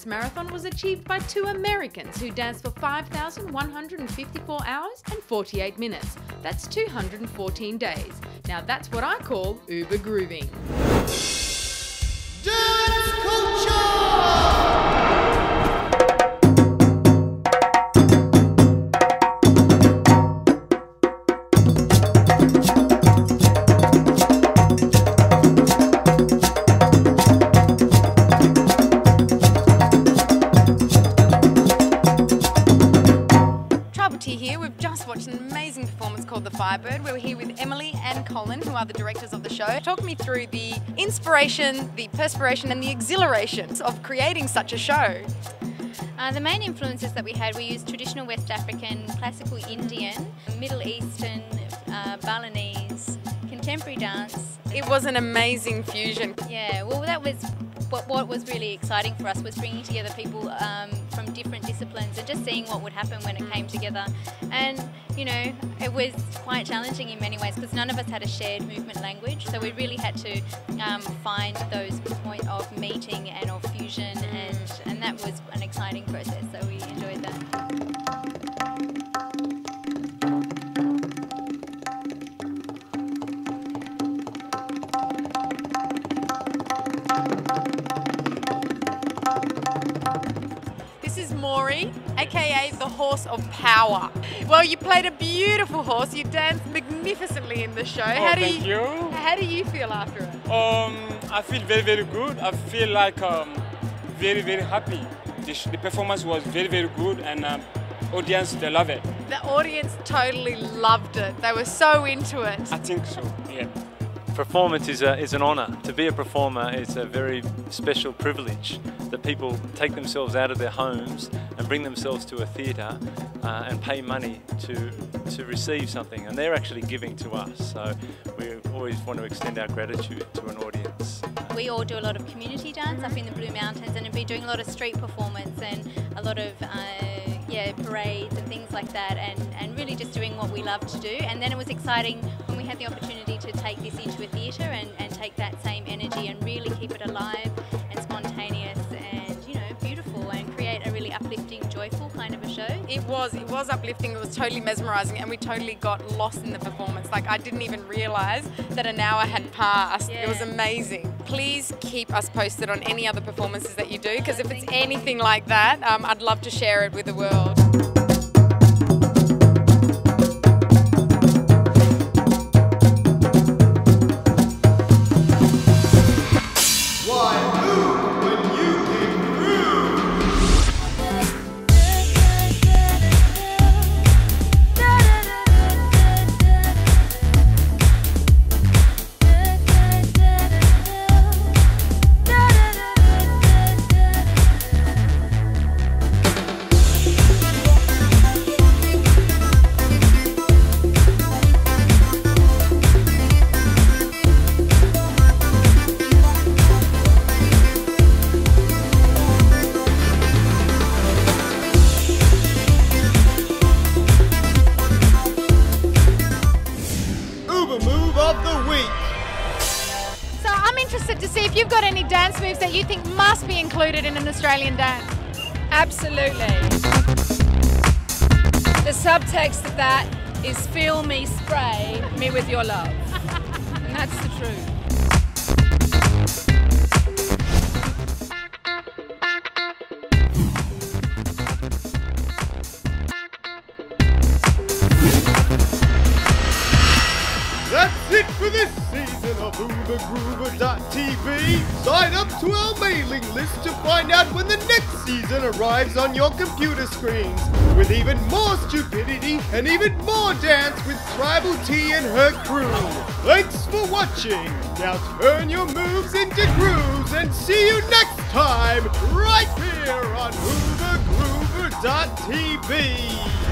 dance marathon was achieved by two Americans who danced for 5,154 hours and 48 minutes. That's 214 days. Now that's what I call uber grooving. Here. We've just watched an amazing performance called The Firebird. We're here with Emily and Colin, who are the directors of the show. Talk me through the inspiration, the perspiration, and the exhilarations of creating such a show. Uh, the main influences that we had, we used traditional West African, classical Indian, Middle Eastern, uh, Balinese, contemporary dance. It was an amazing fusion. Yeah, well, that was what, what was really exciting for us was bringing together people um, just seeing what would happen when it came together. And you know, it was quite challenging in many ways because none of us had a shared movement language, so we really had to um, find those point of meeting and of fusion, and and that was an exciting process. So we enjoyed that. This is Mory, aka the Horse of Power. Well, you played a beautiful horse. You danced magnificently in the show. how do Oh, thank you. How do you feel after it? Um, I feel very, very good. I feel like um, very, very happy. The, the performance was very, very good, and um, audience they love it. The audience totally loved it. They were so into it. I think so. Yeah. Performance is, a, is an honour. To be a performer is a very special privilege that people take themselves out of their homes and bring themselves to a theatre uh, and pay money to, to receive something. And they're actually giving to us. So we always want to extend our gratitude to an audience. We all do a lot of community dance up in the Blue Mountains and been doing a lot of street performance and a lot of uh, yeah parades and things like that and, and really just doing what we love to do. And then it was exciting we had the opportunity to take this into a theatre and, and take that same energy and really keep it alive and spontaneous and you know beautiful and create a really uplifting, joyful kind of a show. It was, it was uplifting, it was totally mesmerising, and we totally got lost in the performance. Like, I didn't even realise that an hour had passed. It was amazing. Please keep us posted on any other performances that you do, because if it's anything like that, um, I'd love to share it with the world. Interested to see if you've got any dance moves that you think must be included in an Australian dance. Absolutely. The subtext of that is feel me, spray me with your love. and that's the truth. That's it for this season of. Sign up to our mailing list to find out when the next season arrives on your computer screens. With even more stupidity and even more dance with Tribal T and her crew. Thanks for watching. Now turn your moves into grooves and see you next time right here on UberGroover.tv.